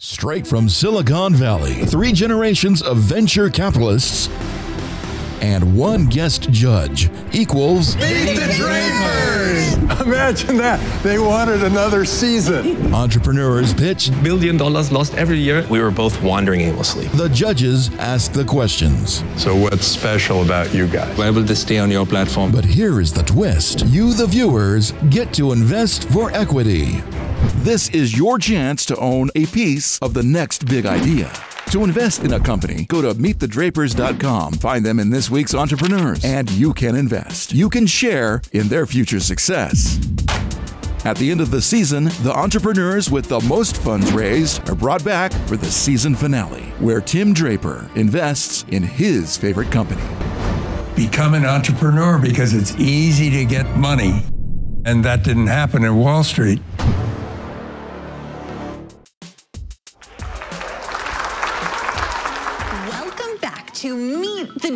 Straight from Silicon Valley, three generations of venture capitalists and one guest judge equals Meet the Drapers! Imagine that. They wanted another season. entrepreneurs pitch, billion dollars lost every year. We were both wandering aimlessly. the judges ask the questions. So, what's special about you guys? Why will this stay on your platform? But here is the twist you, the viewers, get to invest for equity. This is your chance to own a piece of the next big idea. To invest in a company, go to meetthedrapers.com, find them in this week's Entrepreneurs, and you can invest. You can share in their future success. At the end of the season, the entrepreneurs with the most funds raised are brought back for the season finale, where Tim Draper invests in his favorite company. Become an entrepreneur because it's easy to get money. And that didn't happen in Wall Street.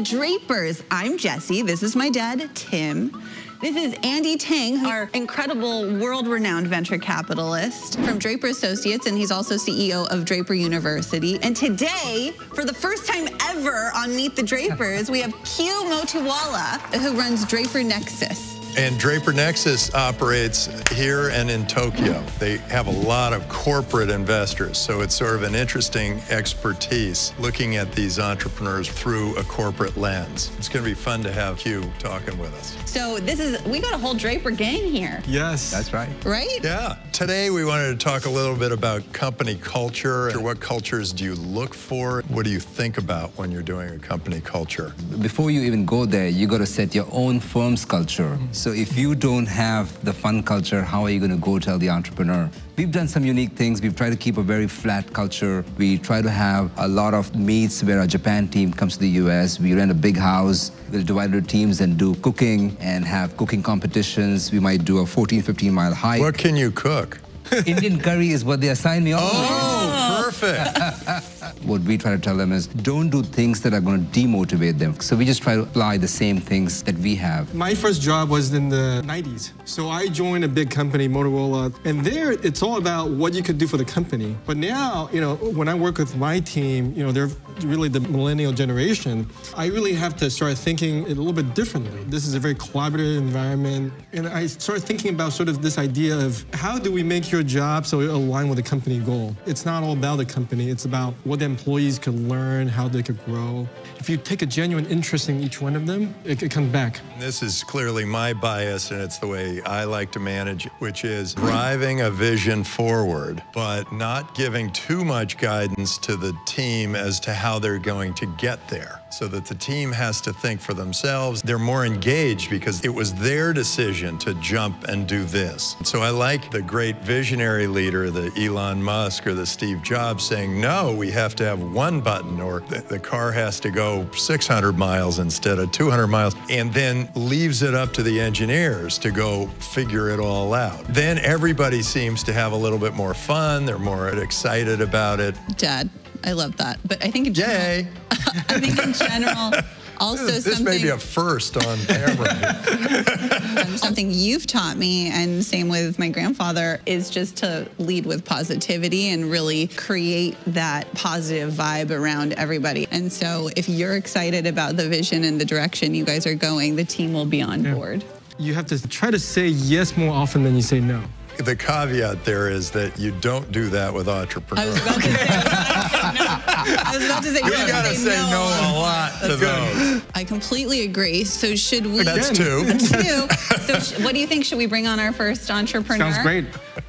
The Drapers. I'm Jesse. This is my dad, Tim. This is Andy Tang, our incredible world-renowned venture capitalist from Draper Associates, and he's also CEO of Draper University. And today, for the first time ever on Meet the Drapers, we have Q Motiwala, who runs Draper Nexus. And Draper Nexus operates here and in Tokyo. They have a lot of corporate investors, so it's sort of an interesting expertise looking at these entrepreneurs through a corporate lens. It's going to be fun to have Q talking with us. So this is, we got a whole Draper gang here, Yes. That's right. right? Yeah. Today we wanted to talk a little bit about company culture. What cultures do you look for? What do you think about when you're doing a company culture? Before you even go there, you got to set your own firm's culture. So if you don't have the fun culture, how are you going to go tell the entrepreneur? We've done some unique things. We've tried to keep a very flat culture. We try to have a lot of meets where our Japan team comes to the US. We rent a big house. We'll divide our teams and do cooking and have cooking competitions. We might do a 14, 15 mile hike. What can you cook? Indian curry is what they assign me. Oh, perfect. What we try to tell them is don't do things that are going to demotivate them. So we just try to apply the same things that we have. My first job was in the 90s. So I joined a big company, Motorola, and there it's all about what you could do for the company. But now, you know, when I work with my team, you know, they're really the millennial generation, I really have to start thinking a little bit differently. This is a very collaborative environment. And I started thinking about sort of this idea of how do we make your job so it align with the company goal? It's not all about the company, it's about what the employees could learn, how they could grow. If you take a genuine interest in each one of them, it, comes back. This is clearly my bias, and it's the way I like to manage, which is driving a vision forward, but not giving too much guidance to the team as to how they're going to get there. So that the team has to think for themselves. They're more engaged because it was their decision to jump and do this. So I like the great visionary leader, the Elon Musk or the Steve Jobs, saying, no, we have to have one button, or the, the car has to go 600 miles instead of 200 miles, and then leaves it up to the engineers to go figure it all out. Then everybody seems to have a little bit more fun, they're more excited about it. Dad, I love that. But I think in general, Yay! I think in general, also This something may be a first on camera. um, something you've taught me, and same with my grandfather, is just to lead with positivity and really create that positive vibe around everybody. And so, if you're excited about the vision and the direction you guys are going, the team will be on board. You have to try to say yes more often than you say no. the caveat there is that you don't do that with I entrepreneurs. was about to say, I was about to say, you gotta say no a lot to those. I completely agree. So should we? That's two. Two. So sh- what do you think? Should we bring on our first entrepreneur? Sounds great.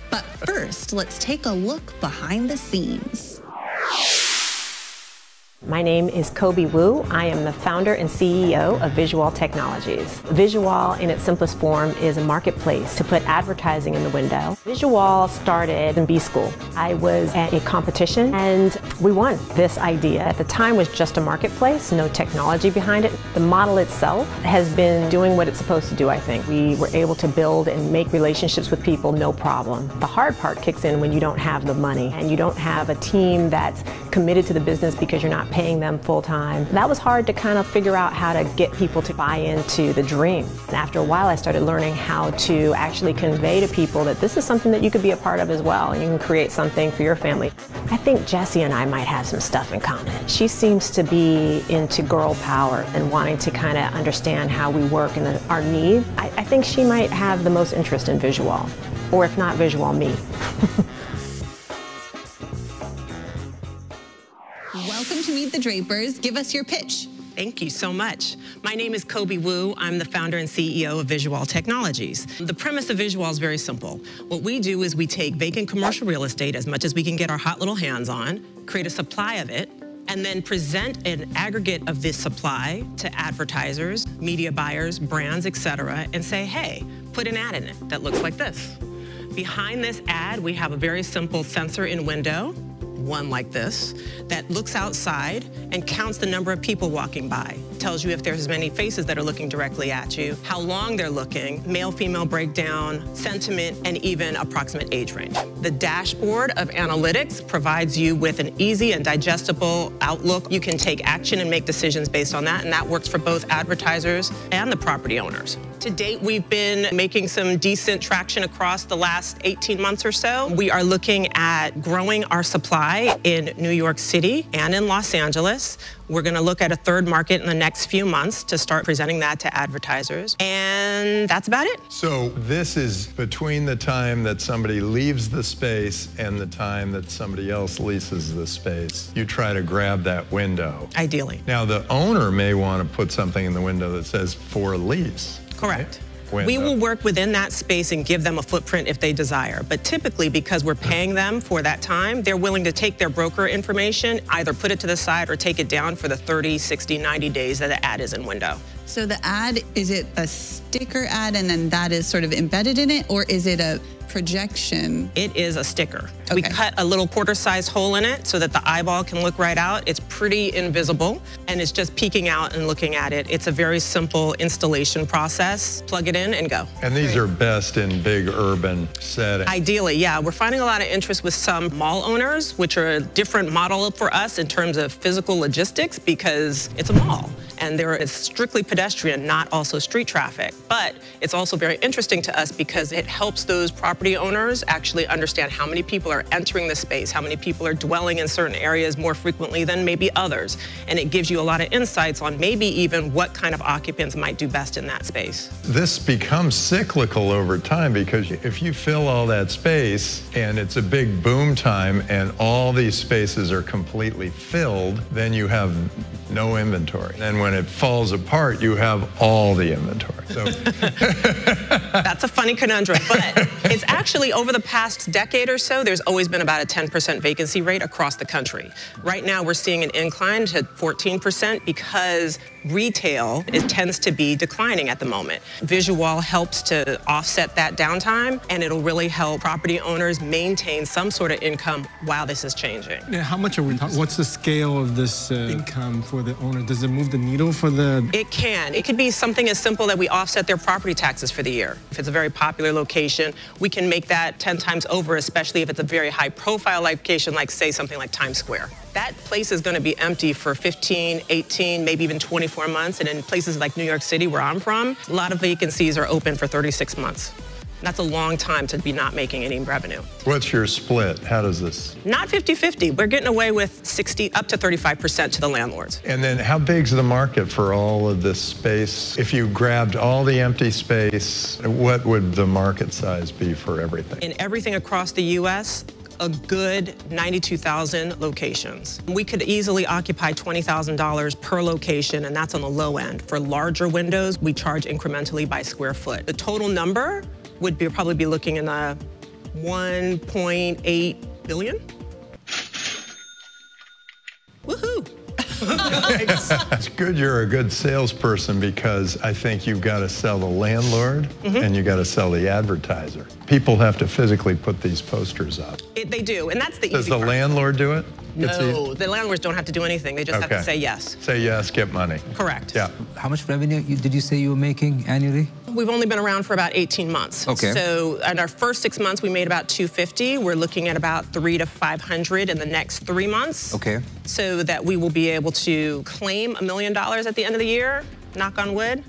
But first, let's take a look behind the scenes. My name is Kobi Wu. I am the founder and CEO of VisuWall Technologies. VisuWall, in its simplest form, is a marketplace to put advertising in the window. VisuWall started in B school. I was at a competition and we won. This idea at the time was just a marketplace, no technology behind it. The model itself has been doing what it's supposed to do, I think. We were able to build and make relationships with people no problem. The hard part kicks in when you don't have the money and you don't have a team that's committed to the business because you're not paid paying them full time. That was hard to kind of figure out how to get people to buy into the dream. And after a while, I started learning how to actually convey to people that this is something that you could be a part of as well. You can create something for your family. I think Jessie and I might have some stuff in common. She seems to be into girl power and wanting to kind of understand how we work and the, our needs. I, I think she might have the most interest in VisuWall, or if not VisuWall, me. Welcome to Meet the Drapers. Give us your pitch. Thank you so much. My name is Kobi Wu. I'm the founder and CEO of VisuWall Technologies. The premise of VisuWall is very simple. What we do is we take vacant commercial real estate as much as we can get our hot little hands on, create a supply of it, and then present an aggregate of this supply to advertisers, media buyers, brands, et cetera, and say, hey, put an ad in it that looks like this. Behind this ad, we have a very simple sensor in window one like this that looks outside and counts the number of people walking by. Tells you if there's as many faces that are looking directly at you, how long they're looking, male female breakdown, sentiment, and even approximate age range. The dashboard of analytics provides you with an easy and digestible outlook. You can take action and make decisions based on that, and that works for both advertisers and the property owners. To date, we've been making some decent traction across the last 18 months or so. We are looking at growing our supply in New York City and in Los Angeles. We're going to look at a third market in the next few months to start presenting that to advertisers. And that's about it. So this is between the time that somebody leaves the space and the time that somebody else leases the space. You try to grab that window. Ideally. Now, the owner may want to put something in the window that says for lease. Correct. We will work within that space and give them a footprint if they desire. But typically, because we're paying them for that time, they're willing to take their broker information, either put it to the side or take it down for the 30, 60, 90 days that the ad is in window. So the ad, is it a sticker ad and then that is sort of embedded in it, or is it a projection? It is a sticker. Okay. We cut a little quarter-sized hole in it so that the eyeball can look right out. It's pretty invisible and it's just peeking out and looking at it. It's a very simple installation process. Plug it in and go. And these are best in big urban settings. Ideally, yeah. We're finding a lot of interest with some mall owners, which are a different model for us in terms of physical logistics because it's a mall and there is strictly pedestrian, not also street traffic. But it's also very interesting to us because it helps those property owners actually understand how many people are entering the space, how many people are dwelling in certain areas more frequently than maybe others. And it gives you a lot of insights on maybe even what kind of occupants might do best in that space. This becomes cyclical over time because if you fill all that space and it's a big boom time and all these spaces are completely filled, then you have no inventory. And when it falls apart, you have all the inventory. So. That's a funny conundrum, but it's actually over the past decade or so, there's always been about a 10% vacancy rate across the country. Right now, we're seeing an incline to 14% because retail is, tends to be declining at the moment. VisuWall helps to offset that downtime, and it'll really help property owners maintain some sort of income while this is changing. Yeah, how much are we talking? What's the scale of this uh, income for the owner? Does it move the needle for the? It can. It could be something as simple that we offset their property taxes for the year. If it's a very popular location, we can make that 10 times over, especially if it's a very high profile location, like say something like Times Square. That place is going to be empty for 15, 18, maybe even 24 months. And in places like New York City, where I'm from, a lot of vacancies are open for 36 months. That's a long time to be not making any revenue. What's your split? How does this? Not 50-50. We're getting away with 60 up to 35% to the landlords. And then how big's the market for all of this space? If you grabbed all the empty space, what would the market size be for everything? In everything across the U.S., a good 92,000 locations. We could easily occupy $20,000 per location, and that's on the low end. For larger windows, we charge incrementally by square foot. The total number would be, probably be looking in the 1.8 billion. It's good you're a good salesperson because I think you've got to sell the landlord mm -hmm. and you got to sell the advertiser. People have to physically put these posters up. It, they do, and that's the Does easy the part. landlord do it? No, the landlords don't have to do anything. They just okay. have to say yes. Say yes, get money. Correct. Yeah. How much revenue did you say you were making annually? We've only been around for about 18 months. Okay. So in our first six months, we made about 250. We're looking at about three to 500 in the next three months. Okay. So that we will be able to claim a million dollars at the end of the year. Knock on wood.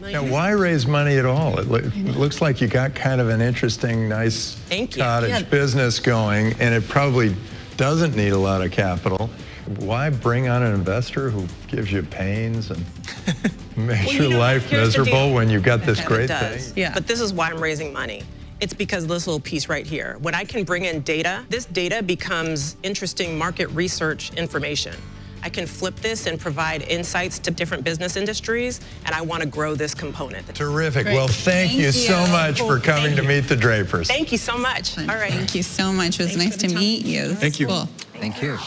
Now, why raise money at all? It, lo- it looks like you got kind of an interesting, nice Thank cottage Yeah. business going, and it probably doesn't need a lot of capital. Why bring on an investor who gives you pains and makes Well, you your know, life miserable when you've got this great does. thing? Yeah. But this is why I'm raising money. It's because this little piece right here. When I can bring in data, this data becomes interesting market research information. I can flip this and provide insights to different business industries, and I want to grow this component. Terrific. Great. Well, thank, Thank you so you. much for coming to meet the Drapers. Thank you so much. All right. Thank you so much. It was Thanks nice to meet you. Thank you. Cool. Thank you.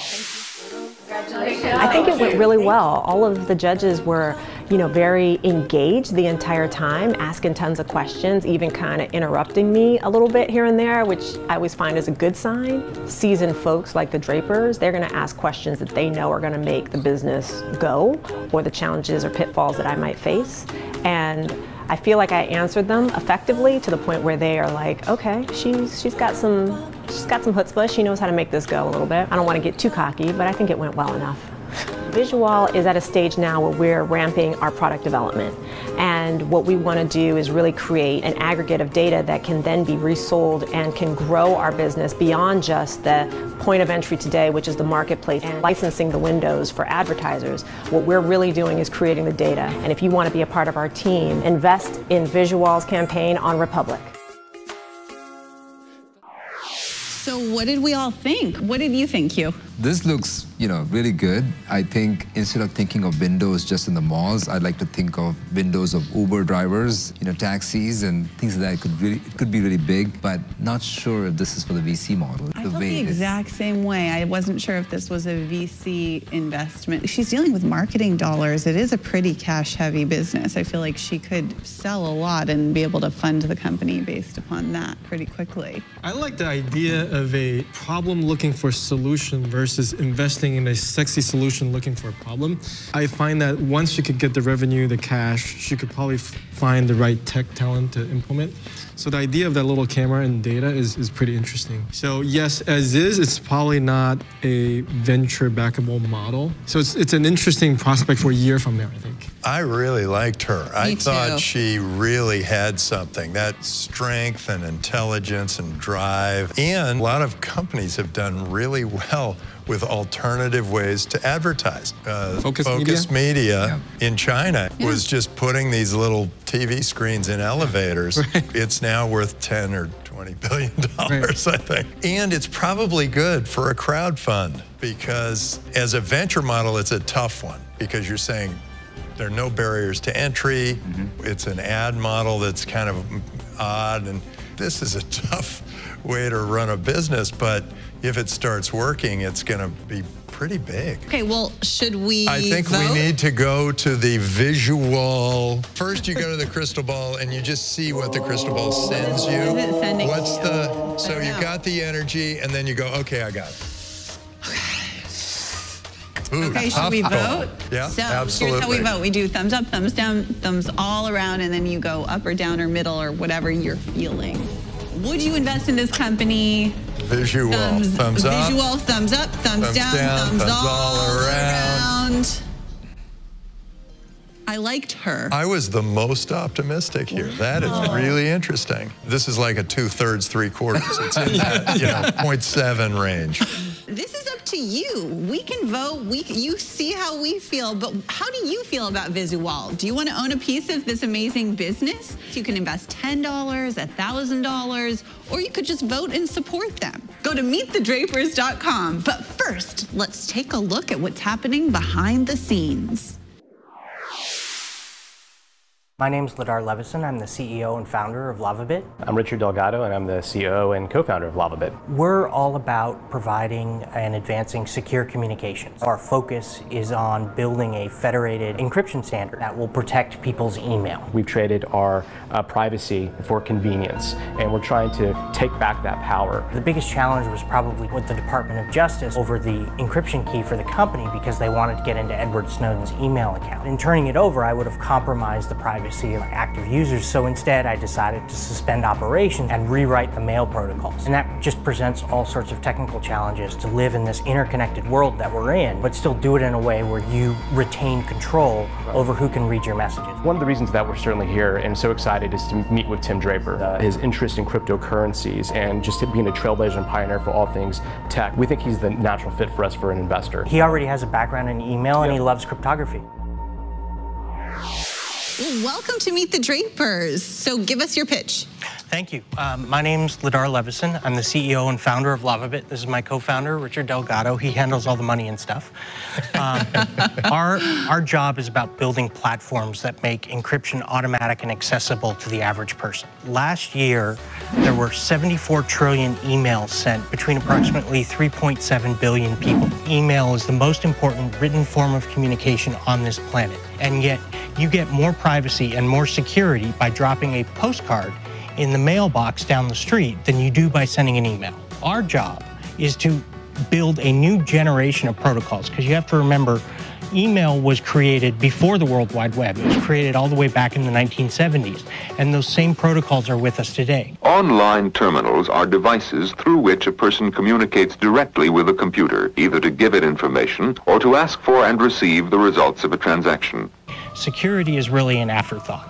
I think it went really well. All of the judges were, you know, very engaged the entire time, asking tons of questions, even kind of interrupting me a little bit here and there, which I always find is a good sign. Seasoned folks like the Drapers, they're going to ask questions that they know are going to make the business go, or the challenges or pitfalls that I might face. And I feel like I answered them effectively to the point where they are like, okay, she's she's got some she's got some chutzpah. She knows how to make this go a little bit. I don't want to get too cocky, but I think it went well enough. VisuWall is at a stage now where we're ramping our product development. And what we want to do is really create an aggregate of data that can then be resold and can grow our business beyond just the point of entry today, which is the marketplace and licensing the windows for advertisers. What we're really doing is creating the data. And if you want to be a part of our team, invest in VisuWall's campaign on Republic. So, what did we all think? What did you think, Q? This looks, you know, really good. I think instead of thinking of windows just in the malls, I'd like to think of windows of Uber drivers, you know, taxis and things like that. It could really, it could be really big, but not sure if this is for the VC model. I the felt way the it- exact same way. I wasn't sure if this was a VC investment. She's dealing with marketing dollars. It is a pretty cash heavy business. I feel like she could sell a lot and be able to fund the company based upon that pretty quickly. I like the idea of a problem looking for solution versus investing in a sexy solution looking for a problem. I find that once she could get the revenue, the cash, she could probably f- find the right tech talent to implement. So the idea of that little camera and data is, is pretty interesting. So yes, as is, it's probably not a venture backable model. So it's, it's an interesting prospect for a year from now, I think. I really liked her. I thought too. she really had something that strength and intelligence and drive. And a lot of companies have done really well with alternative ways to advertise. Uh, Focus Media, in China was just putting these little TV screens in elevators. It's now worth 10 or 20 billion dollars, I think. And it's probably good for a crowd fund because as a venture model, it's a tough one because you're saying there are no barriers to entry. It's an ad model that's kind of odd, and this is a tough way to run a business. But if it starts working, it's going to be pretty big. Okay, well, should we? I think vote? we need to go to the visual. First, you go to the crystal ball and you just see what the crystal ball sends you. What is it sending What's you? the? So you got the energy, and then you go, okay, I got it. Ooh, Okay, should we vote? Yeah, so absolutely. here's how we vote. We do thumbs up, thumbs down, thumbs all around, and then you go up or down or middle or whatever you're feeling. Would you invest in this company? VisuWall. Thumbs, Thumbs up. VisuWall, thumbs up, thumbs, Thumbs down, down, thumbs, thumbs all, all around. around. I liked her. I was the most optimistic here. That is really interesting. This is like a two thirds, three quarters. It's in that, you know, 0.7 range. This is to you. We can vote. We you see how we feel, but how do you feel about VisuWall? Do you want to own a piece of this amazing business? You can invest ten dollars, thousand dollars, or you could just vote and support them. Go to meetthedrapers.com. But first, let's take a look at what's happening behind the scenes. My name is Ladar Levison. I'm the CEO and founder of LavaBit. I'm Richard Delgado, and I'm the CEO and co-founder of LavaBit. We're all about providing and advancing secure communications. Our focus is on building a federated encryption standard that will protect people's email. We've traded our uh, privacy for convenience, and we're trying to take back that power. The biggest challenge was probably with the Department of Justice over the encryption key for the company because they wanted to get into Edward Snowden's email account. In turning it over, I would have compromised the privacy of active users. So instead, I decided to suspend operations and rewrite the mail protocols. And that just presents all sorts of technical challenges to live in this interconnected world that we're in, but still do it in a way where you retain control over who can read your messages. One of the reasons that we're certainly here and so excited is to meet with Tim Draper. Uh, his interest in cryptocurrencies and just being a trailblazer and pioneer for all things tech. We think he's the natural fit for us for an investor. He already has a background in email and he loves cryptography. Welcome to Meet the Drapers. So give us your pitch. Thank you. Um, my name's Ladar Levison. I'm the CEO and founder of LavaBit. This is my co-founder, Richard Delgado. He handles all the money and stuff. Um, our, our job is about building platforms that make encryption automatic and accessible to the average person. Last year, there were 74 trillion emails sent between approximately 3.7 billion people. Email is the most important written form of communication on this planet. And yet, you get more privacy and more security by dropping a postcard in the mailbox down the street than you do by sending an email. Our job is to build a new generation of protocols because you have to remember email was created before the World Wide Web. It was created all the way back in the 1970s, and those same protocols are with us today. Online terminals are devices through which a person communicates directly with a computer, either to give it information or to ask for and receive the results of a transaction. Security is really an afterthought.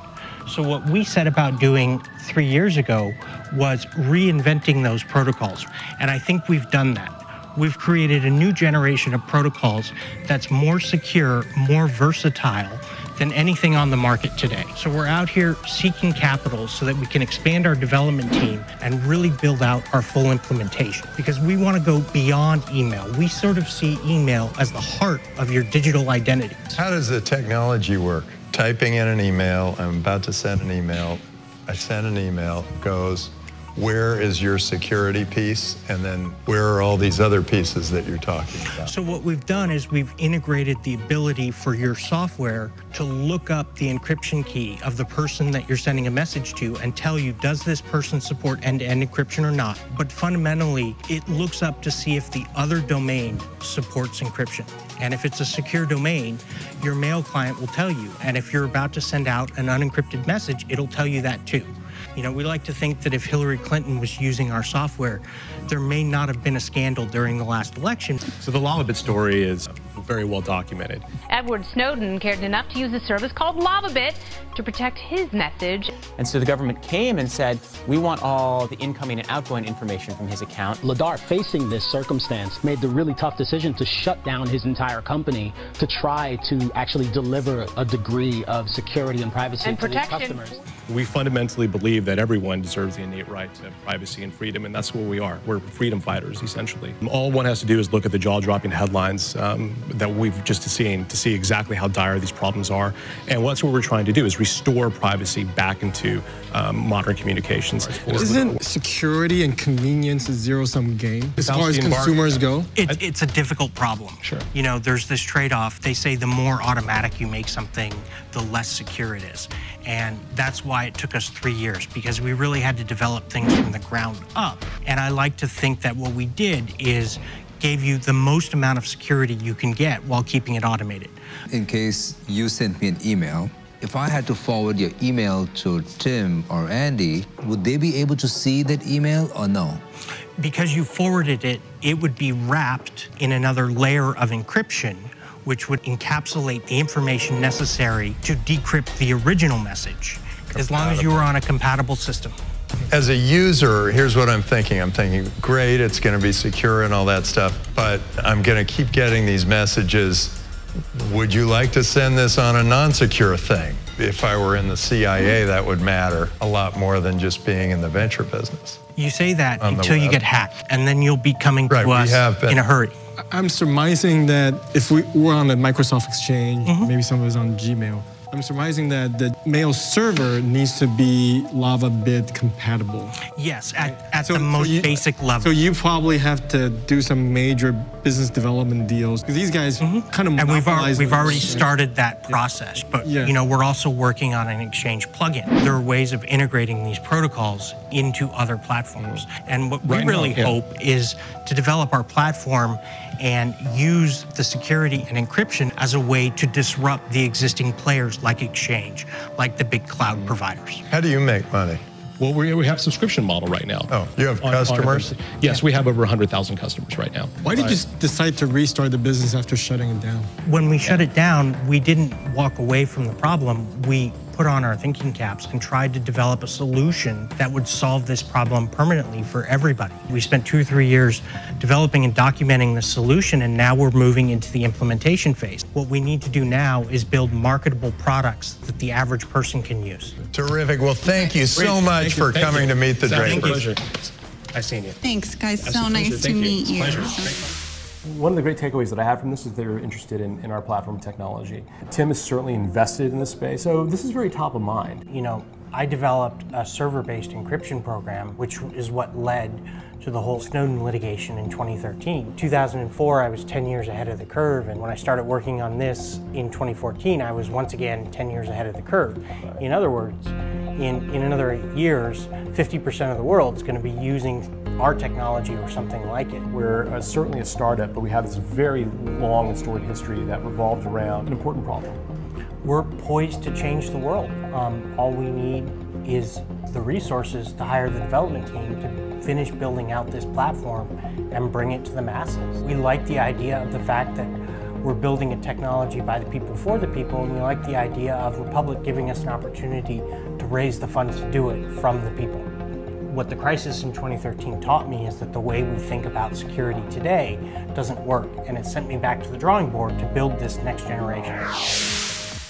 So what we set about doing three years ago was reinventing those protocols. And I think we've done that. We've created a new generation of protocols that's more secure, more versatile than anything on the market today. So we're out here seeking capital so that we can expand our development team and really build out our full implementation because we want to go beyond email. We sort of see email as the heart of your digital identity. How does the technology work? Typing in an email, I'm about to send an email. I send an email, goes, where is your security piece? And then where are all these other pieces that you're talking about? So what we've done is we've integrated the ability for your software to look up the encryption key of the person that you're sending a message to and tell you, does this person support end-to-end encryption or not? But fundamentally, it looks up to see if the other domain supports encryption. And if it's a secure domain, your mail client will tell you. And if you're about to send out an unencrypted message, it'll tell you that too. You know, we like to think that if Hillary Clinton was using our software, there may not have been a scandal during the last election. So the LavaBit story is very well documented. Edward Snowden cared enough to use a service called LavaBit to protect his message. And so the government came and said, we want all the incoming and outgoing information from his account. Ladar, facing this circumstance, made the really tough decision to shut down his entire company to try to actually deliver a degree of security and privacy and to protection. his customers. We fundamentally believe that everyone deserves the innate right to privacy and freedom, and that's what we are. We're freedom fighters, essentially. All one has to do is look at the jaw-dropping headlines um, that we've just seen to see exactly how dire these problems are. And that's what we're trying to do is restore privacy back into um, modern communications. Isn't security and convenience a zero-sum game as far as consumers go? It, it's a difficult problem. Sure. You know, there's this trade off. They say the more automatic you make something, the less secure it is. And that's why it took us three years because we really had to develop things from the ground up. And I like to think that what we did is gave you the most amount of security you can get while keeping it automated. In case you sent me an email, if I had to forward your email to Tim or Andy, would they be able to see that email or no? because you forwarded it, it would be wrapped in another layer of encryption, which would encapsulate the information necessary to decrypt the original message, as long as you were on a compatible system. As a user, here's what I'm thinking. I'm thinking, great, it's going to be secure and all that stuff, but I'm going to keep getting these messages. Would you like to send this on a non-secure thing? If I were in the CIA, that would matter a lot more than just being in the venture business. You say that until you get hacked, and then you'll be coming Right, to us have been. in a hurry. I'm surmising that if we were on the Microsoft Exchange, Mm-hmm. maybe some of us on Gmail. I'm surmising that the mail server needs to be LavaBit compatible. Yes, at, at So- the so most you- basic level. So you probably have to do some major business development deals because these guys mm-hmm. kind of and we've, monopolize we've already started that process but Yeah. you know we're also working on an exchange plugin there are ways of integrating these protocols into other platforms and what we Right now, really yeah. hope is to develop our platform and use the security and encryption as a way to disrupt the existing players like Exchange, like the big cloud providers. How do you make money? Well, we, we have a subscription model right now. Oh, you have On- on- customers? yes, we have over 100,000 customers right now. Why did you decide to restart the business after shutting it down? When we shut it down, we didn't walk away from the problem. We put on our thinking caps and tried to develop a solution that would solve this problem permanently for everybody. We spent two or three years developing and documenting the solution, and now we're moving into the implementation phase. What we need to do now is build marketable products that the average person can use. Terrific. Well, thank you so Great. much Thank for Thank coming to meet the Thank you. Drapers. Nice seeing you. Thanks, guys. That's so a pleasure. nice to Thank you. meet It's a you. One of the great takeaways that I have from this is they're interested in, in our platform technology. Tim is certainly invested in this space, so this is very top of mind. You know, I developed a server-based encryption program, which is what led to the whole Snowden litigation in 2013. 2004, I was 10 years ahead of the curve, and when I started working on this in 2014, I was once again 10 years ahead of the curve. In other words, in, in another eight years, 50% of the world is going to be using our technology or something like it. We're uh, certainly a startup, but we have this very long and storied history that revolved around an important problem. We're poised to change the world. Um, all we need is the resources to hire the development team to finish building out this platform and bring it to the masses. We like the idea of the fact that we're building a technology by the people for the people, and we like the idea of Republic giving us an opportunity to raise the funds to do it from the people. What the crisis in 2013 taught me is that the way we think about security today doesn't work, and it sent me back to the drawing board to build this next generation.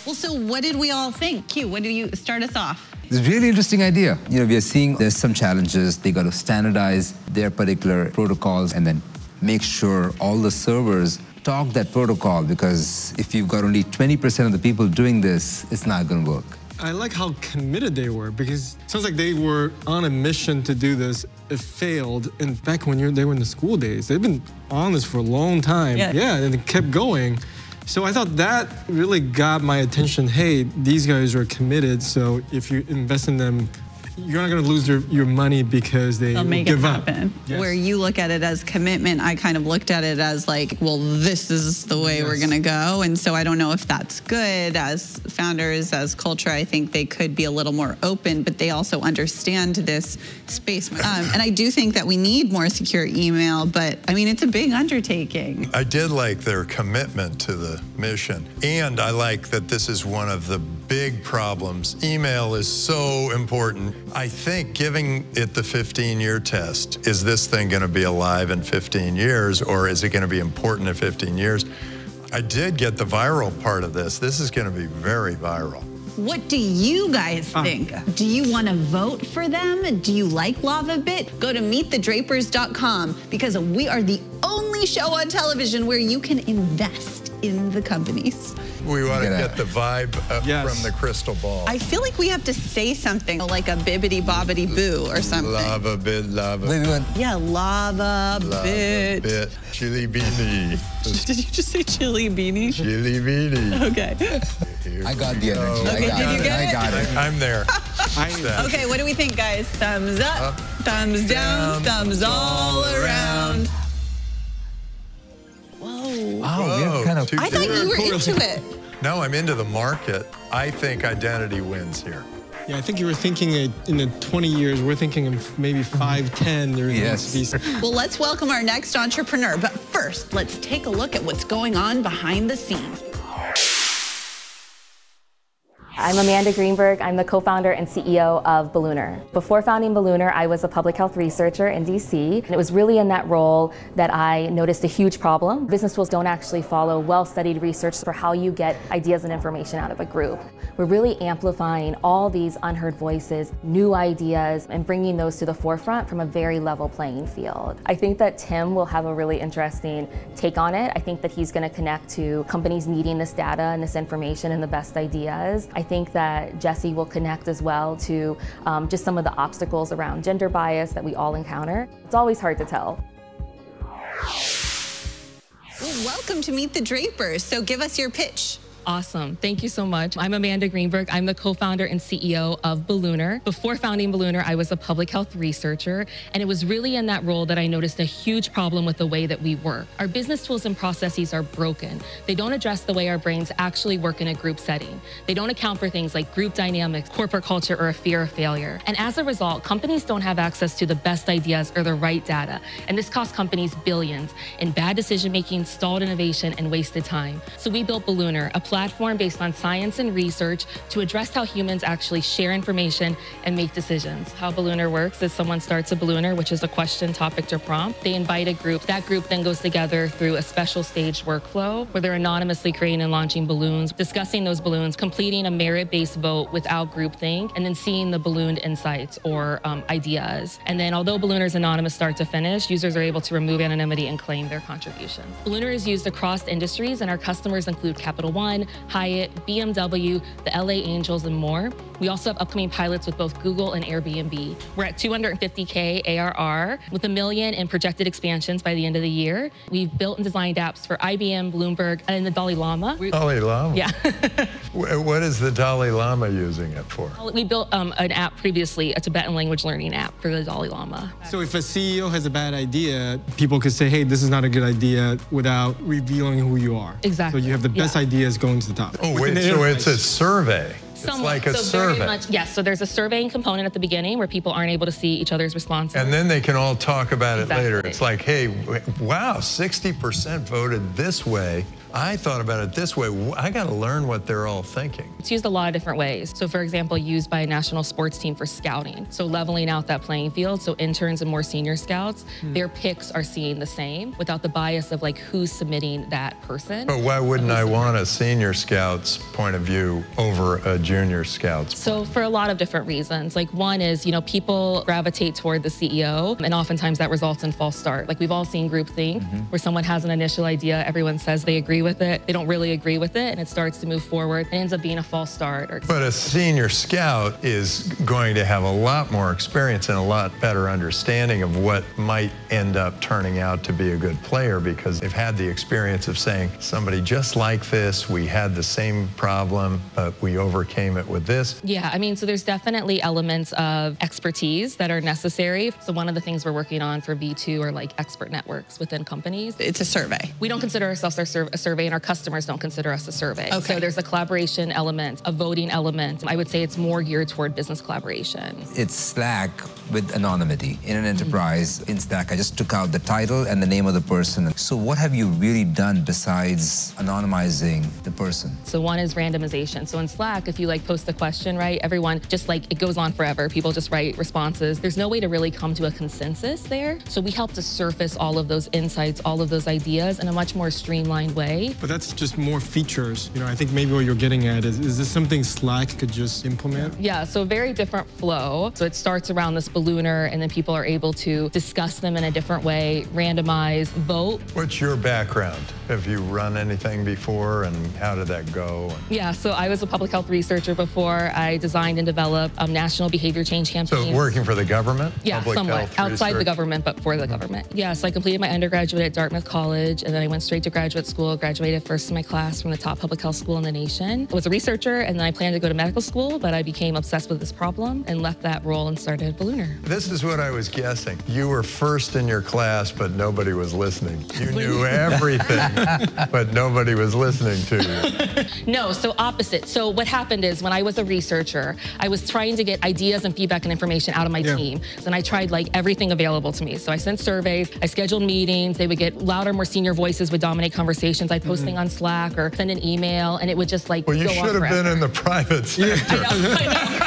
Well, so what did we all think? Q, what do you start us off? It's a really interesting idea. You know, we are seeing there's some challenges. They got to standardize their particular protocols and then make sure all the servers talk that protocol because if you've got only 20% of the people doing this, it's not going to work. I like how committed they were because it sounds like they were on a mission to do this. It failed, and back when you're, they were in the school days, they've been on this for a long time. Yeah. yeah, and it kept going. So I thought that really got my attention. Hey, these guys are committed. So if you invest in them, you're not going to lose your, your money because they They'll make give it up. happen. Yes. Where you look at it as commitment, I kind of looked at it as like, well, this is the way we're going to go. And so I don't know if that's good as founders, as culture. I think they could be a little more open, but they also understand this space. Um, and I do think that we need more secure email, but I mean, it's a big undertaking. I did like their commitment to the mission. And I like that this is one of the big problems. Email is so important. I think giving it the 15 year test is this thing going to be alive in 15 years or is it going to be important in 15 years? I did get the viral part of this. This is going to be very viral. What do you guys think? Do you want to vote for them? Do you like LavaBit? Go to meetthedrapers.com because we are the only show on television where you can invest in the companies. We want to Get get the vibe uh, Yes. from the crystal ball. I feel like we have to say something like a bibbity bobbity boo or something. Love a bit, love a Wait, wait, Yeah, lava love a bit. bit. Chili beanie. Did you just say chili beanie? Chili beanie. Okay. Here I got we the energy. go. I Okay, got did you get it. get I it? got it. I'm there. I, Okay, what do we think, guys? Thumbs up, Up, thumbs down, down, thumbs all around. Whoa. Wow, we have kind of. I thought you were different- into it. No, I'm into the market. I think identity wins here. yeah, I think you were thinking it in the 20 years. We're thinking of maybe mm-hmm. 5, 10. There Yes. needs Well, let's welcome our next entrepreneur. But first, let's take a look at what's going on behind the scenes. I'm Amanda Greenberg. I'm the co-founder and CEO of Balloonr. Before founding Balloonr, I was a public health researcher in DC, and it was really in that role that I noticed a huge problem. Business schools don't actually follow well-studied research for how you get ideas and information out of a group. We're really amplifying all these unheard voices, new ideas, and bringing those to the forefront from a very level playing field. I think that Tim will have a really interesting take on it. I think that he's going to connect to companies needing this data and this information and the best ideas. I think that Jesse will connect as well to um, just some of the obstacles around gender bias that we all encounter. It's always hard to tell. Welcome to Meet the Drapers. So give us your pitch. Awesome. Thank you so much. I'm Amanda Greenberg. I'm the co founder and CEO of Balloonr. Before founding Balloonr, I was a public health researcher, and it was really in that role that I noticed a huge problem with the way that we work. Our business tools and processes are broken. They don't address the way our brains actually work in a group setting. They don't account for things like group dynamics, corporate culture, or a fear of failure. And as a result, companies don't have access to the best ideas or the right data. And this costs companies billions in bad decision making, stalled innovation, and wasted time. So we built Balloonr, a platform based on science and research to address how humans actually share information and make decisions. How Balloonr works is someone starts a Balloonr, which is a question, topic, or prompt. They invite a group. That group then goes together through a special staged workflow where they're anonymously creating and launching balloons, discussing those balloons, completing a merit-based vote without groupthink, and then seeing the ballooned insights or um, ideas. And then although Balloonr is anonymous start to finish, users are able to remove anonymity and claim their contributions. Balloonr is used across industries, and our customers include Capital One, Hyatt, BMW, the LA Angels, and more. We also have upcoming pilots with both Google and Airbnb. We're at 250K ARR with a million in projected expansions by the end of the year. We've built and designed apps for IBM, Bloomberg, and the Dalai Lama. Dalai Lama? Yeah. What is the Dalai Lama using it for? we built um, an app previously, a Tibetan language learning app for the Dalai Lama. So if a CEO has a bad idea, people could say, hey, this is not a good idea without revealing who you are. Exactly. So you have the best Yeah. ideas going to the top. Oh, Within wait, the so it's a enterprise. survey. It's Somewhat. like a so survey. Very much, yes. So there's a surveying component at the beginning where people aren't able to see each other's responses. And then they can all talk about it later. It's like, hey, wow, 60% voted this way. I thought about it this way. I got to learn what they're all thinking. It's used a lot of different ways. So, for example, used by a national sports team for scouting. So, leveling out that playing field. So, interns and more senior scouts, Hmm. their picks are seeing the same without the bias of like who's submitting that person. But why wouldn't I want a senior scout's point of view over a junior scout's? So for a lot of different reasons. Like one is, you know, people gravitate toward the CEO and oftentimes that results in false start. Like we've all seen groupthink where someone has an initial idea, everyone says they agree with it, they don't really agree with it, and it starts to move forward and ends up being a false start. Or But a senior scout is going to have a lot more experience and a lot better understanding of what might end up turning out to be a good player because they've had the experience of saying, somebody just like this, we had the same problem, but we overcame it with this. Yeah, I mean, so there's definitely elements of expertise that are necessary. So one of the things we're working on for V2 are like expert networks within companies. It's a survey. We don't consider ourselves our sur- a survey, and our customers don't consider us a survey. Okay. So there's a collaboration element, a voting element. I would say it's more geared toward business collaboration. It's Slack with anonymity. In an enterprise, in Slack, I just took out the title and the name of the person. So what have you really done besides anonymizing the person? So one is randomization. So in Slack, if you like post a question, right, everyone just like it goes on forever. People just write responses. There's no way to really come to a consensus there. So we help to surface all of those insights, all of those ideas in a much more streamlined way. But that's just more features. You know, I think maybe what you're getting at is, is this something Slack could just implement? Yeah, so very different flow. So it starts around this ballooner, and then people are able to discuss them in a different way, randomize, vote. What's your background? Have you run anything before and how did that go? Yeah, so I was a public health researcher before. I designed and developed um, national behavior change campaigns. So working for the government? Yeah, Public somewhat. health Outside the government, but for the government. Yeah, so I completed my undergraduate at Dartmouth College, and then I went straight to graduate school, graduated first in my class from the top public health school in the nation. I was a researcher, and then I planned to go to medical school, but I became obsessed with this problem and left that role and started Balloonr. This is what I was guessing. You were first in your class, but nobody was listening. You knew everything, but nobody was listening to you. No, so opposite. So what happened is when I was a researcher, I was trying to get ideas and feedback and information out of my Yeah. team. And I tried like everything available to me. So I sent surveys, I scheduled meetings, they would get louder, more senior voices would dominate conversations. I'd post things mm-hmm. on Slack or send an email and it would just like Well, you go on should have forever. been in the private sector. I know, I know,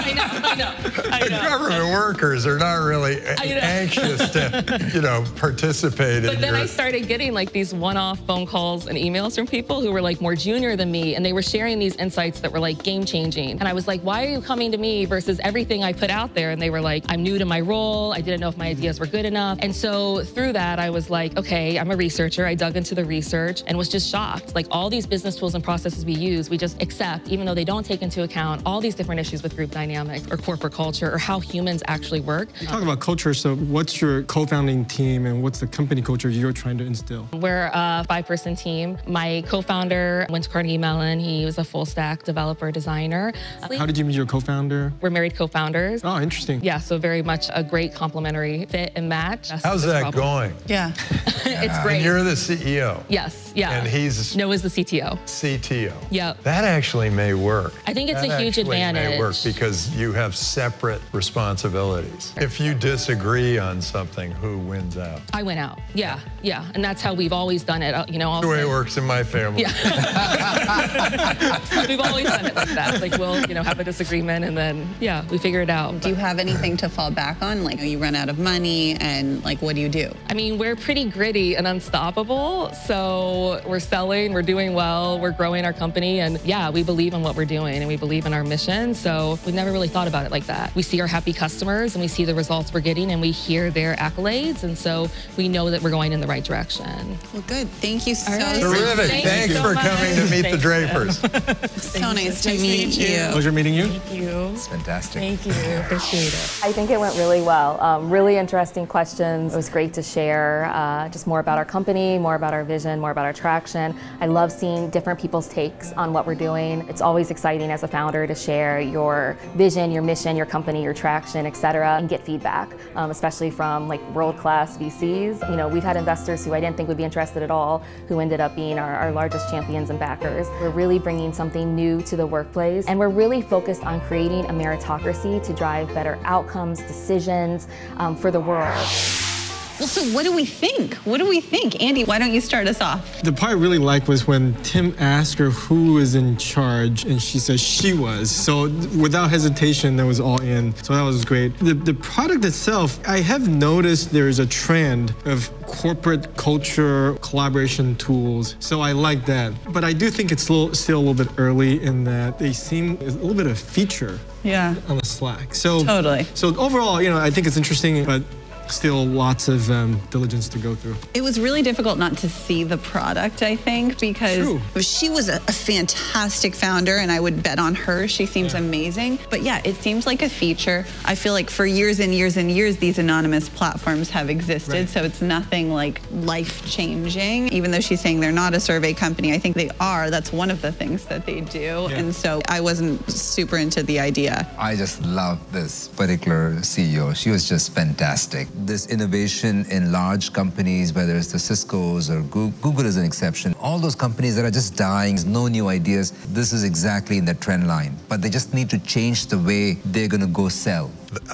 I The know. government workers are not really I know. anxious to, you know, participate But then your. I started getting like these one-off phone calls and emails from people who were like more junior than me, and they were sharing these insights that were like game-changing. And I was like, "Why are you coming to me versus everything I put out there?" And they were like, "I'm new to my role. I didn't know if my ideas were good enough." And so through that, I was like, "Okay, I'm a researcher." I dug into the research and was just shocked. Like all these business tools and processes we use, we just accept, even though they don't take into account all these different issues with group dynamics or corporate culture or how humans actually work. Talk about culture. So, what's your co-founding team, and what's the company culture you're trying to instill? We're a five-person team. My co-founder went to Carnegie Mellon. He was a full-stack developer designer. How did you meet your co-founder? We're married co-founders. Oh, interesting. Yeah, so very much a great complementary fit and match. That's How's this that problem. going? Yeah. it's great. And you're the CEO. yes, yeah. And he's Noah's the CTO. CTO. Yep. That actually may work. I think it's That a huge advantage. actually May work because you have separate responsibilities. If you disagree on something, who wins out? I went out. Yeah, yeah. And that's how we've always done it. uh, You know, The way it works in my family. Yeah. we've always done it like that. Like we'll, you know, have a disagreement and then, yeah, we figure it out. Do you have anything to fall back on? Like you run out of money and like what do you do? I mean, we're pretty gritty and unstoppable. So we're selling, we're doing well, we're growing our company. And yeah, we believe in what we're doing and we believe in our mission. So we've never really thought about it like that. We see our happy customers and we see the results we're getting and we hear their accolades. And so we know that we're going in the right direction. Well, good. Thank you so All right. much. Terrific. Thank you Thanks so for much. coming to meet the Drapers. So nice to meet you. Pleasure meeting you. Thank you. It's fantastic. Thank you. Appreciate it. I think it went really well. Um, really interesting questions. It was great to share uh, just more about our company, more about our vision, more about our traction. I love seeing different people's takes on what we're doing. It's always exciting as a founder to share your vision, your mission, your company, your traction, et cetera, and get feedback, um, especially from like world-class VCs. You know, we've had investors who I didn't think would be interested at all, who ended up being our, our largest champions and backers. We're really bringing something new to the workplace, and we're really focused on creating a meritocracy to drive better outcomes, decisions um, for the world. Well, so what do we think? What do we think? Andy, why don't you start us off? The part I really liked was when Tim asked her who was in charge, and she said she was. So without hesitation, that was all in. So that was great. The, the product itself, I have noticed there is a trend of corporate culture collaboration tools. So I like that. But I do think it's still, still a little bit early in that they seem a little bit of feature Yeah. on the Slack. So Totally. So overall, you know, I think it's interesting, but still lots of um, diligence to go through. It was really difficult not to see the product, I think, because True. she was a, a fantastic founder and I would bet on her. She seems amazing. But yeah, it seems like a feature. I feel like for years and years and years, these anonymous platforms have existed. Right. So it's nothing like life changing. Even though she's saying they're not a survey company, I think they are. That's one of the things that they do. And so I wasn't super into the idea. I just love this particular CEO. She was just fantastic. This innovation in large companies, whether it's the Cisco's or Google, Google is an exception. All those companies that are just dying, no new ideas, this is exactly in the trend line. But they just need to change the way they're going to go sell.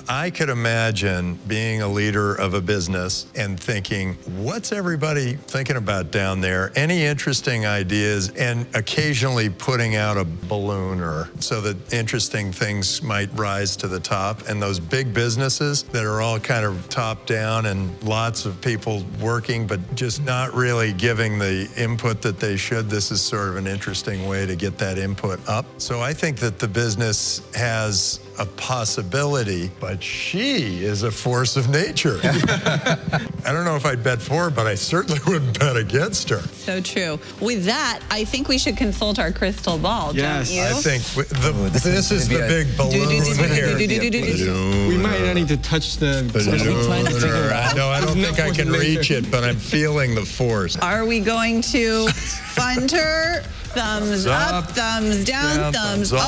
I could imagine being a leader of a business and thinking, what's everybody thinking about down there? Any interesting ideas? And occasionally putting out a balloon or so that interesting things might rise to the top. And those big businesses that are all kind of top down and lots of people working, but just not really giving the input that they should. This is sort of an interesting way to get that input up. So I think that the business has a possibility, but she is a force of nature. I don't know if I'd bet for her, but I certainly wouldn't bet against her. So true. With that, I think we should consult our crystal ball, Yes. don't you? I think w- the, Oh, this, this is is the gonna be a- big balloon here. We might not need to touch the. Balloon. No, I don't think I can reach it, but I'm feeling the force. Are we going to fund her? Thumbs up, Up, thumbs down, down, thumbs, thumbs all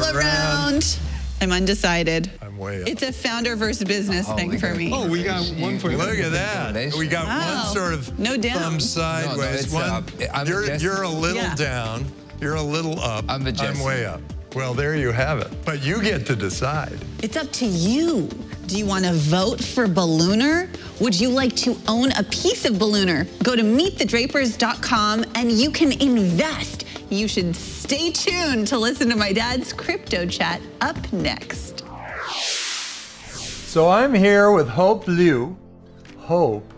all around. I'm undecided. I'm way up. It's a founder versus business Oh thing for God. me. Oh, we got one for you. Look at that. We got Wow. one oh, sort of No down. thumb sideways. it's one, up. I'm you're, you're a little Yeah. down. You're a little up. I'm the Jesse. way up. Well, there you have it. But you get to decide. It's up to you. Do you want to vote for Balloonr? Would you like to own a piece of Balloonr? Go to meetthedrapers.com and you can invest. You should stay tuned to listen to my dad's crypto chat up next. So I'm here with Hope Liu. Hope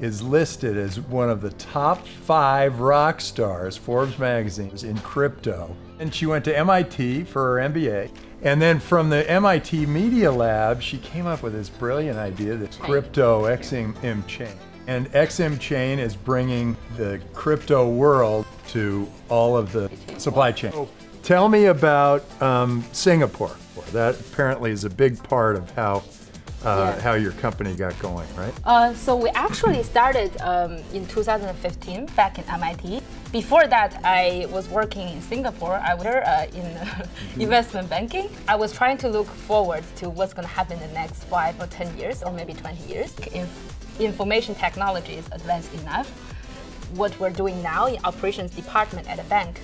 is listed as one of the top five rock stars, Forbes magazine, in crypto. And she went to MIT for her MBA. And then from the MIT Media Lab, she came up with this brilliant idea, this crypto Eximchain. And Eximchain is bringing the crypto world to all of the supply chain. Tell me about um, Singapore. That apparently is a big part of how uh, Yeah. how your company got going, right? Uh, so we actually started um, in 2015 back in MIT. Before that, I was working in Singapore. I was uh, in investment banking. I was trying to look forward to what's going to happen in the next five or 10 years, or maybe 20 years. If information technology is advanced enough, what we're doing now in operations department at a bank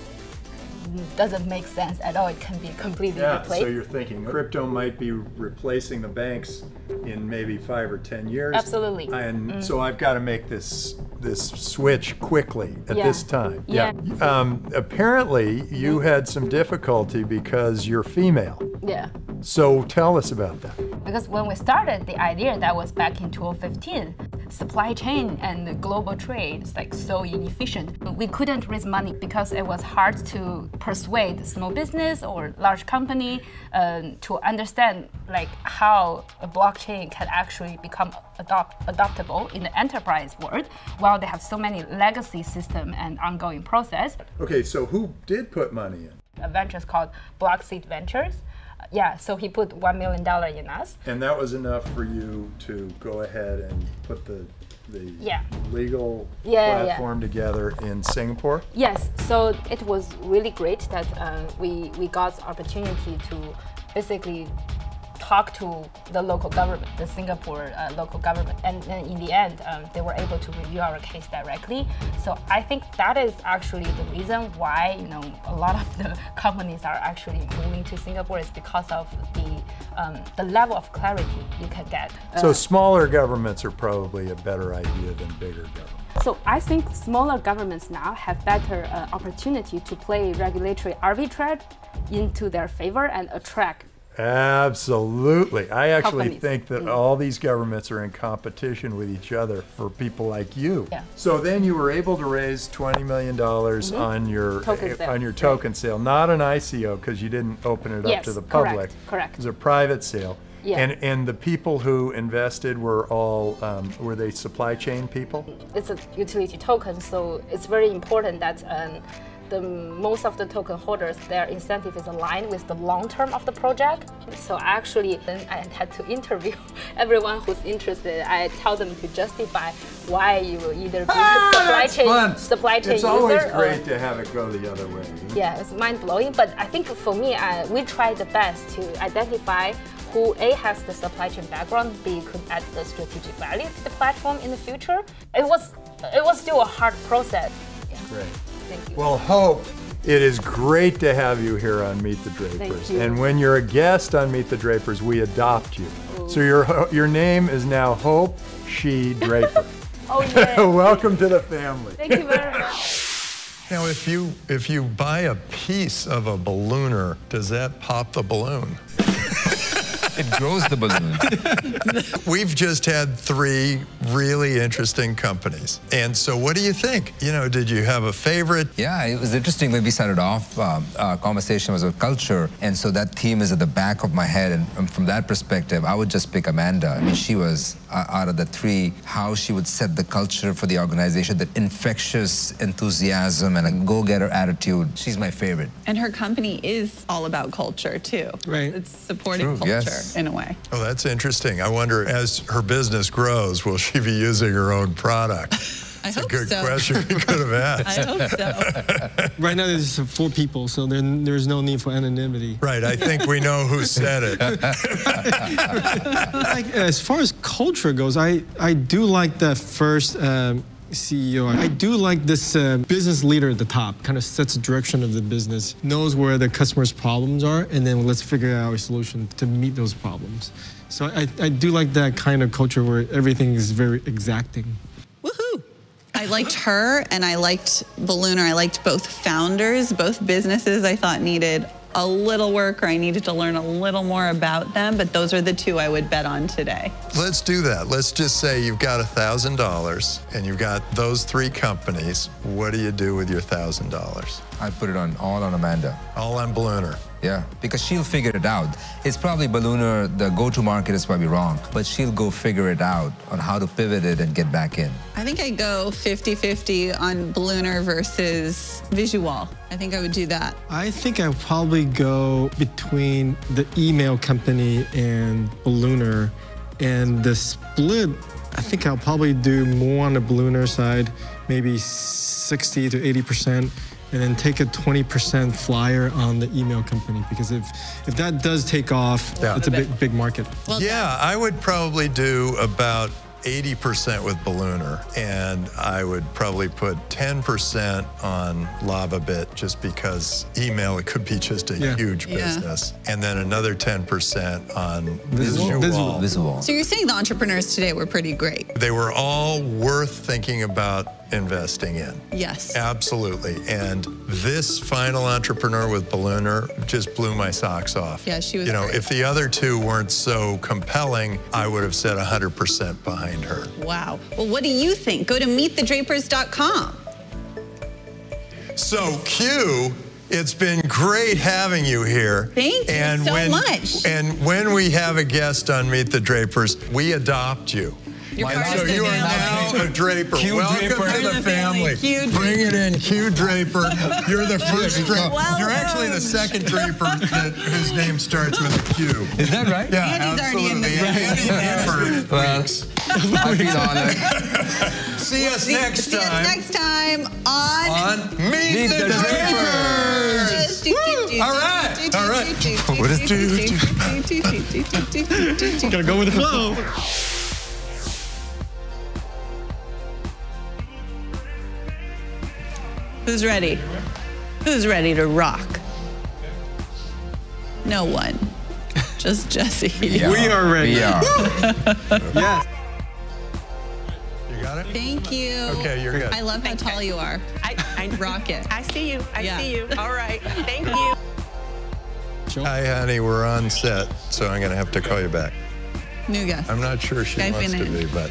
doesn't make sense at all. It can be completely Yeah, replaced. so you're thinking crypto might be replacing the banks in maybe five or ten years. Absolutely. And Mm. so I've got to make this this switch quickly at Yeah. this time. Yeah. Um, apparently, you had some difficulty because you're female. yeah. So tell us about that. Because when we started the idea, that was back in 2015. Supply chain and global trade is like so inefficient. We couldn't raise money because it was hard to persuade small business or large company um, to understand like how a blockchain can actually become adopt- adoptable in the enterprise world, while they have so many legacy system and ongoing process. Okay, so who did put money in? A ventures called Blockseed Ventures. Uh, yeah, so he put one million dollar in us. And that was enough for you to go ahead and put the the Yeah. legal Yeah, yeah, yeah. platform together in Singapore? Yes, so it was really great that uh, we, we got the opportunity to basically talk to the local government, the Singapore uh, local government, and then in the end, um, they were able to review our case directly. So I think that is actually the reason why you know a lot of the companies are actually moving to Singapore is because of the um, the level of clarity you can get. So Uh, smaller governments are probably a better idea than bigger governments. So I think smaller governments now have better uh, opportunity to play regulatory arbitrage into their favor and attract. Absolutely. I actually Companies. think that Mm. all these governments are in competition with each other for people like you. Yeah. So then you were able to raise $20 million Mhm. on your Token sale, on your right. token sale, not an ICO because you didn't open it up to the correct, public. correct. It was a private sale. Yeah. And and the people who invested were all um, were they supply chain people? It's a utility token, so it's very important that um, the most of the token holders, their incentive is aligned with the long term of the project. So actually, then I had to interview everyone who's interested. I tell them to justify why you will either be a supply chain fun. supply chain It's user always or great to have it go the other way. Yeah, it's mind blowing. But I think for me, uh, we tried the best to identify who A has the supply chain background, B could add the strategic value to the platform in the future. It was it was still a hard process. Yeah. Great. Thank you. Well, Hope, it is great to have you here on Meet the Drapers. you. And when you're a guest on Meet the Drapers, we adopt you. So your your name is now Hope She Draper. Oh yeah. Welcome to the family. Thank you very much. Now, if you if you buy a piece of a Balloonr, does that pop the balloon? It grows the balloon. We've just had three really interesting companies. And so what do you think? You know, did you have a favorite? Yeah, it was interesting when we started off. Um, our conversation was about culture, and so that theme is at the back of my head. And um, from that perspective, I would just pick Amanda. I mean, she was uh, out of the three, how she would set the culture for the organization, that infectious enthusiasm and a go-getter attitude. She's my favorite. And her company is all about culture too. Right. It's supporting True, culture yes. In a way. Oh, that's interesting. I wonder, as her business grows, will she be using her own product? I It's a good so. question you could have asked. I hope so. Right now, there's four people, so there, there's no need for anonymity. Right, I think we know who said it. like, as far as culture goes, I, I do like the first um, CEO. I do like this uh, business leader at the top, kind of sets the direction of the business, knows where the customer's problems are, and then let's figure out a solution to meet those problems. So I, I do like that kind of culture where everything is very exacting. Woohoo! I liked her and I liked Balloonr. I liked both founders, both businesses I thought needed a little work or I needed to learn a little more about them, but those are the two I would bet on today. Let's do that. Let's just say you've got $1,000 and you've got those three companies. What do you do with your $1,000? I put it on all on Amanda. All on Balloonr. Yeah, because she'll figure it out. It's probably Balloonr, the go-to market is probably wrong, but she'll go figure it out on how to pivot it and get back in. I think I go 50-50 on Balloonr versus VisuWall. I think I would do that. I think I'll probably go between the email company and Balloonr. And the split, I think I'll probably do more on the Balloonr side, maybe 60 to 80%, and then take a 20% flyer on the email company. Because if, if that does take off, Yeah. it's a big, big market. yeah, I would probably do about 80% with Balloonr, and I would probably put 10% on Lavabit just because email, it could be just a Yeah. huge Yeah. business. And then another 10% on VisuWall. VisuWall. VisuWall. So you're saying the entrepreneurs today were pretty great? They were all worth thinking about investing in. Yes. Absolutely. And this final entrepreneur with Balloonr just blew my socks off. Yeah, she was You know, great. if the other two weren't so compelling, I would have said 100% behind her. Wow. Well, what do you think? Go to meetthedrapers.com. So, Q, it's been great having you here. Thank you and so when, much. And when we have a guest on Meet the Drapers, we adopt you. Your so you are now a Draper. Q Welcome Draper. to the family. Q Bring it in, Q Draper. You're the first Draper. Welcome. You're actually the second Draper that whose name starts with a Q. Is that right? Yeah, Andy's absolutely. Andy Hanford. Thanks. I feel honored. See us we'll next see, time. See us next time on, on Meet, the, the Drapers. Drapers. All right. All right. What is do? Gotta go with the flow. Who's ready? Who's ready to rock? No one. Just Jesse. We are ready. We are. Yes. You got it? Thank you. Okay, you're good. I love how tall you are. I, I, Rock it. I see you. I Yeah. see you. All right. Thank you. Hi, honey. We're on set, so I'm going to have to call you back. New guest. I'm not sure she Skype wants to in. be, but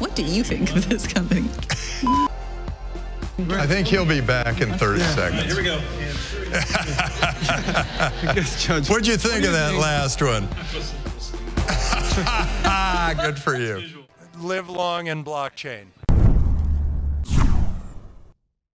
What do you think of this company? I think he'll be back in 30 seconds. Here we go. Judge. What'd you think of that last one? Good for you. Live long in blockchain.